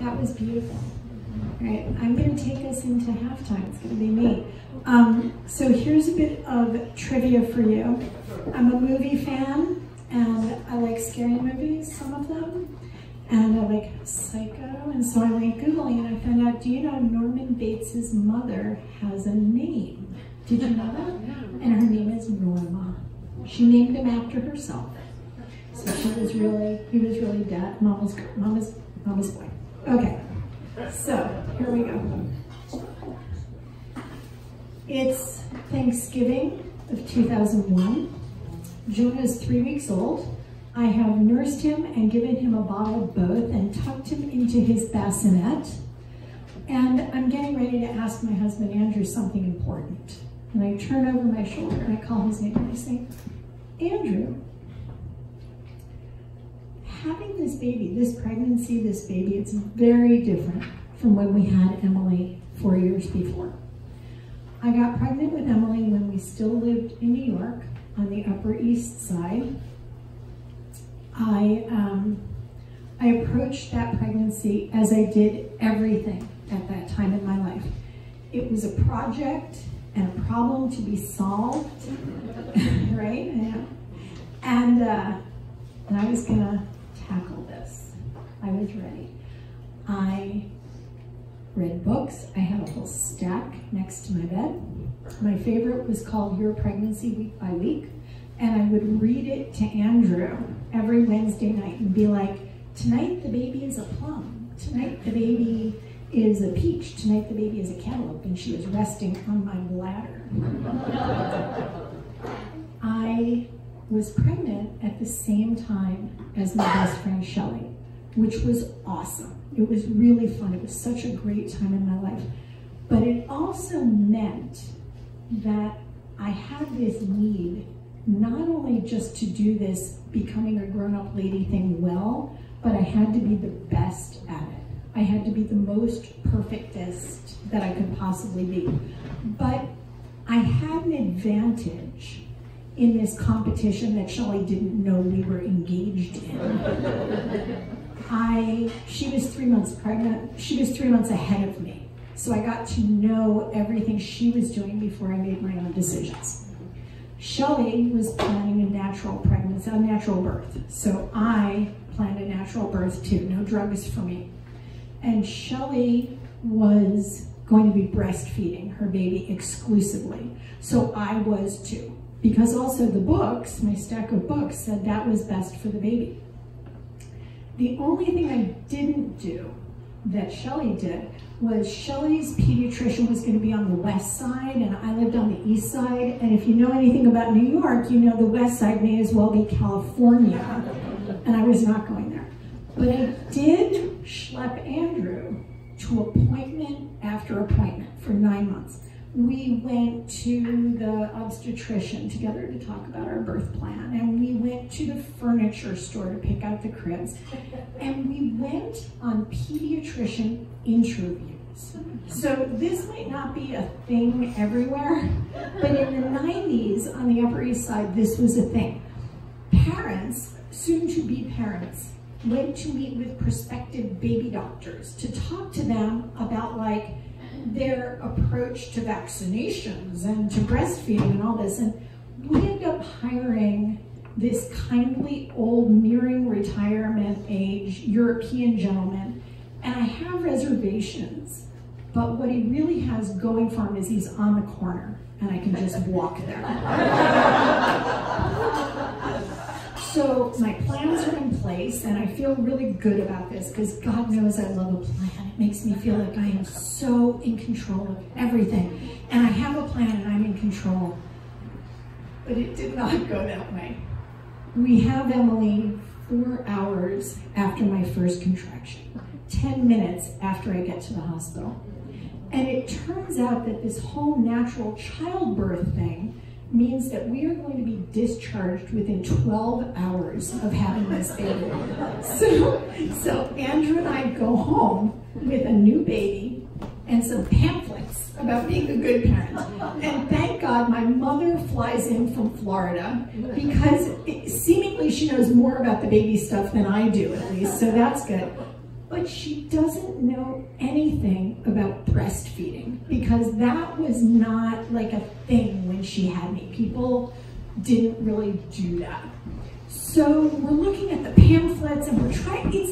That was beautiful. All right, I'm going to take us into halftime. It's going to be me. Um, so here's a bit of trivia for you. I'm a movie fan, and I like scary movies, some of them, and I like Psycho, and so I went Googling, and I found out, do you know Norman Bates' mother has a name? Did you know that? And her name is Norma. She named him after herself. So she was really, he was really dad, mama's, mama's, mama's boy. Okay, so here we go. It's Thanksgiving of 2001. Jonah is three weeks old. I have nursed him and given him a bottle of both and tucked him into his bassinet. And I'm getting ready to ask my husband Andrew something important. And I turn over my shoulder and I call his name and I say, Andrew, having this baby, this pregnancy, this baby, it's very different from when we had Emily four years before. I got pregnant with Emily when we still lived in New York on the Upper East Side. I, um, I approached that pregnancy as I did everything at that time in my life. It was a project and a problem to be solved, right? And, uh, and I was gonna tackle this. I was ready. I read books. I had a whole stack next to my bed. My favorite was called Your Pregnancy Week by Week. And I would read it to Andrew every Wednesday night and be like, tonight the baby is a plum. Tonight the baby is a peach. Tonight the baby is a cantaloupe. And she was resting on my bladder. I was pregnant at the same time as my best friend Shelly, which was awesome. It was really fun. It was such a great time in my life. But it also meant that I had this need not only just to do this becoming a grown-up lady thing well, but I had to be the best at it. I had to be the most perfectest that I could possibly be. But I had an advantage in this competition that Shelly didn't know we were engaged in. I, she was three months pregnant. She was three months ahead of me. So I got to know everything she was doing before I made my own decisions. Shelly was planning a natural pregnancy, a natural birth. So I planned a natural birth too, no drugs for me. And Shelly was going to be breastfeeding her baby exclusively. So I was too. Because also the books, my stack of books said that was best for the baby. The only thing I didn't do that Shelly did was Shelly's pediatrician was going to be on the west side and I lived on the east side. And if you know anything about New York, you know the west side may as well be California. And I was not going there. But I did schlep Andrew to appointment after appointment for nine months we went to the obstetrician together to talk about our birth plan and we went to the furniture store to pick out the cribs and we went on pediatrician interviews. So this might not be a thing everywhere but in the 90s on the upper east side this was a thing. Parents soon to be parents went to meet with prospective baby doctors to talk to them about like their approach to vaccinations and to breastfeeding and all this. And we end up hiring this kindly old nearing retirement age European gentleman. And I have reservations, but what he really has going for him is he's on the corner and I can just walk there. So my plans are in place and I feel really good about this because God knows I love a plan. It makes me feel like I am so in control of everything. And I have a plan and I'm in control. But it did not go that way. We have Emily four hours after my first contraction, 10 minutes after I get to the hospital. And it turns out that this whole natural childbirth thing means that we are going to be discharged within 12 hours of having this baby. So, so Andrew and I go home with a new baby and some pamphlets about being a good parent. And thank God my mother flies in from Florida because it, seemingly she knows more about the baby stuff than I do at least, so that's good. But she doesn't know anything about breastfeeding because that was not like a thing when she had me. People didn't really do that. So we're looking at the pamphlets and we're trying, it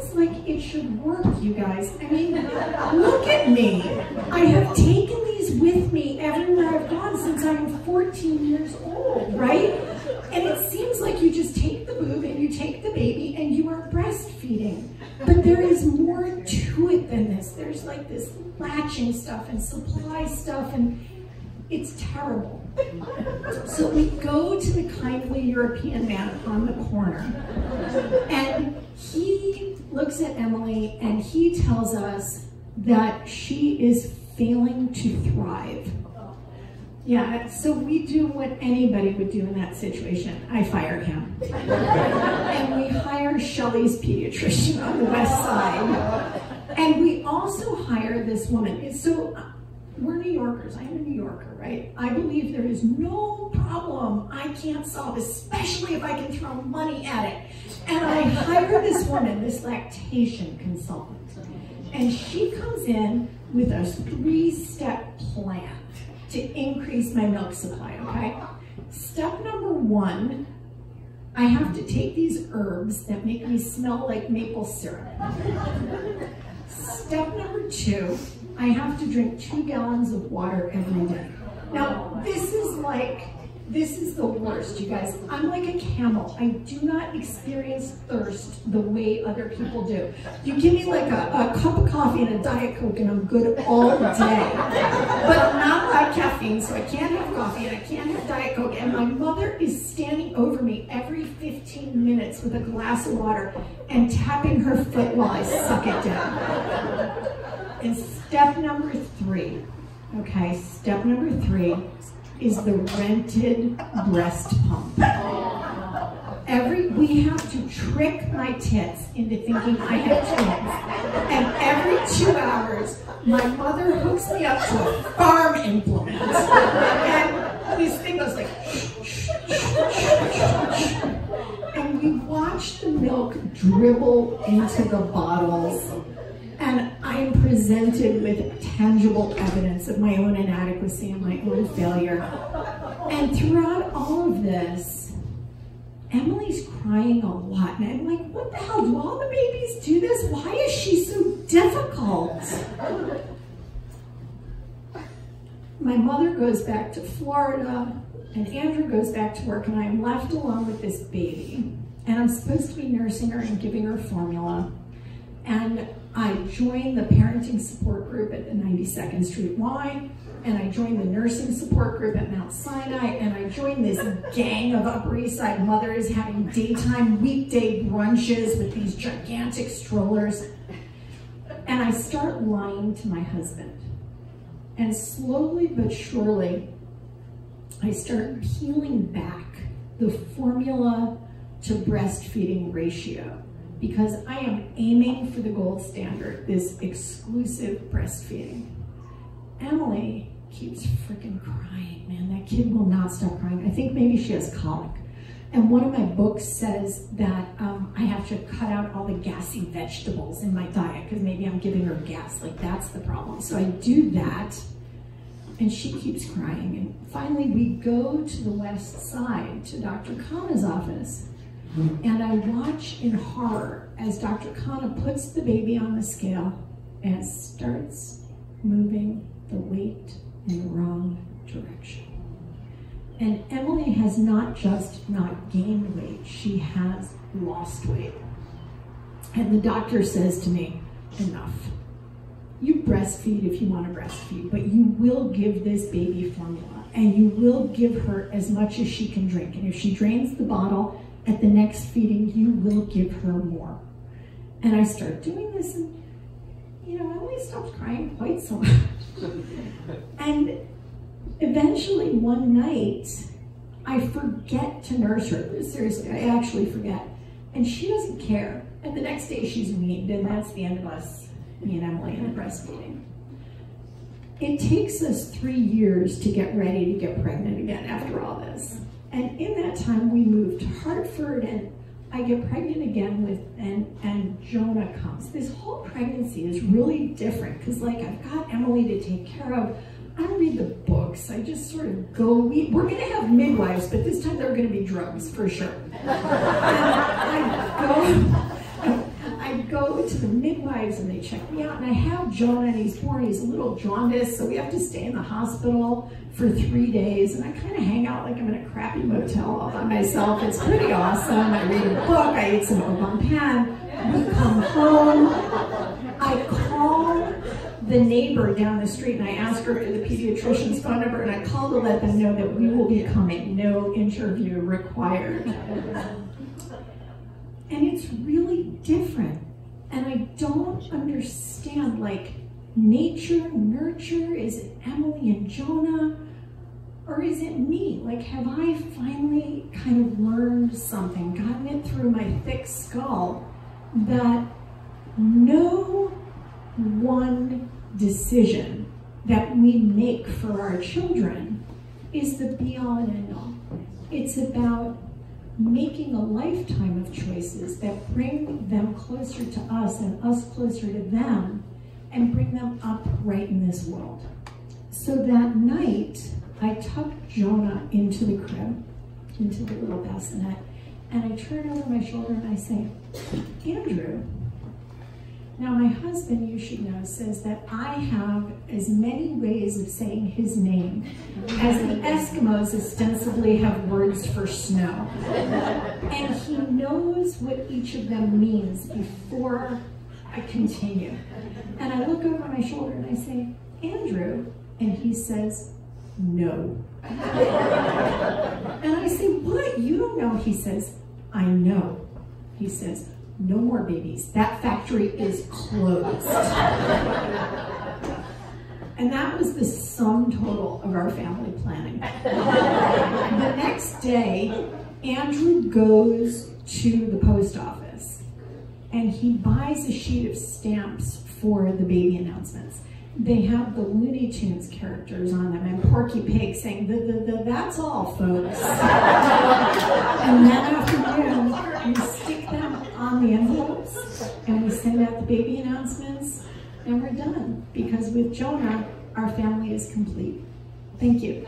seems like it should work, you guys. I mean, look at me. I have taken these with me everywhere I've gone since I'm 14 years old, right? And it seems like you just take the boob and you take the baby and you are breastfeeding. But there is more to it than this. There's like this latching stuff and supply stuff and it's terrible. So we go to the kindly European man on the corner and he looks at Emily and he tells us that she is failing to thrive. Yeah, so we do what anybody would do in that situation. I fire him. and we hire Shelly's pediatrician on the west side. And we also hire this woman. So we're New Yorkers. I'm a New Yorker, right? I believe there is no problem I can't solve, especially if I can throw money at it. And I hire this woman, this lactation consultant. And she comes in with a three-step plan to increase my milk supply, okay? Step number one, I have to take these herbs that make me smell like maple syrup. Step number two, I have to drink two gallons of water every day. Now, this is like this is the worst, you guys. I'm like a camel. I do not experience thirst the way other people do. You give me like a, a cup of coffee and a Diet Coke and I'm good all day. But not allowed caffeine, so I can't have coffee and I can't have Diet Coke. And my mother is standing over me every 15 minutes with a glass of water and tapping her foot while I suck it down. And step number three, okay, step number three is the rented breast pump. Every we have to trick my tits into thinking I have twins. And every two hours, my mother hooks me up to a farm implement. And this thing goes like and we watch the milk dribble into the bottles I am presented with tangible evidence of my own inadequacy and my own failure. And throughout all of this, Emily's crying a lot. And I'm like, what the hell? Do all the babies do this? Why is she so difficult? My mother goes back to Florida, and Andrew goes back to work, and I'm left alone with this baby. And I'm supposed to be nursing her and giving her formula. And I joined the parenting support group at the 92nd Street Y, and I joined the nursing support group at Mount Sinai, and I joined this gang of Upper East Side mothers having daytime weekday brunches with these gigantic strollers. And I start lying to my husband. And slowly but surely, I start peeling back the formula to breastfeeding ratio because I am aiming for the gold standard, this exclusive breastfeeding. Emily keeps freaking crying, man. That kid will not stop crying. I think maybe she has colic. And one of my books says that um, I have to cut out all the gassy vegetables in my diet because maybe I'm giving her gas. Like that's the problem. So I do that and she keeps crying. And finally we go to the west side to Dr. Khanna's office and I watch in horror as Dr. Khanna puts the baby on the scale and starts moving the weight in the wrong direction. And Emily has not just not gained weight, she has lost weight. And the doctor says to me, enough. You breastfeed if you want to breastfeed, but you will give this baby formula and you will give her as much as she can drink. And if she drains the bottle, at the next feeding, you will give her more. And I start doing this and, you know, I Emily stops crying quite so much. and eventually one night, I forget to nurse her. Seriously, I actually forget. And she doesn't care. And the next day she's weaned, and that's the end of us, me and Emily, and breastfeeding. It takes us three years to get ready to get pregnant again after all this. And in that time, we moved to Hartford, and I get pregnant again with, and, and Jonah comes. This whole pregnancy is really different because like I've got Emily to take care of. I don't read the books. I just sort of go, we, we're gonna have midwives, but this time they're gonna be drugs for sure. I go, I go to the midwives and they check me out and I have Jonah and he's born, he's a little jaundiced, so we have to stay in the hospital for three days and I kind of hang out like I'm in a crappy motel all by myself. It's pretty awesome. I read a book, I eat some bon pain, we come home, I call the neighbor down the street and I ask her for the pediatrician's phone number and I call to let them know that we will be coming, no interview required. And it's really different. Don't understand, like, nature, nurture, is it Emily and Jonah? Or is it me? Like, have I finally kind of learned something, gotten it through my thick skull, that no one decision that we make for our children is the be all and end all. It's about making a lifetime of choices that bring them closer to us and us closer to them and bring them up right in this world. So that night, I tucked Jonah into the crib, into the little bassinet, and I turn over my shoulder and I say, Andrew, now my husband, you should know, says that I have as many ways of saying his name as the Eskimos ostensibly have words for snow. And he knows what each of them means before I continue. And I look over my shoulder and I say, Andrew, and he says, no. and I say, what? You don't know. He says, I know. He says, no more babies. That factory is closed. and that was the sum total of our family planning. the next day, Andrew goes to the post office and he buys a sheet of stamps for the baby announcements they have the Looney Tunes characters on them and Porky Pig saying, the, the, the, that's all, folks. and that afternoon, the envelopes and we send out the baby announcements and we're done. Because with Jonah, our family is complete. Thank you.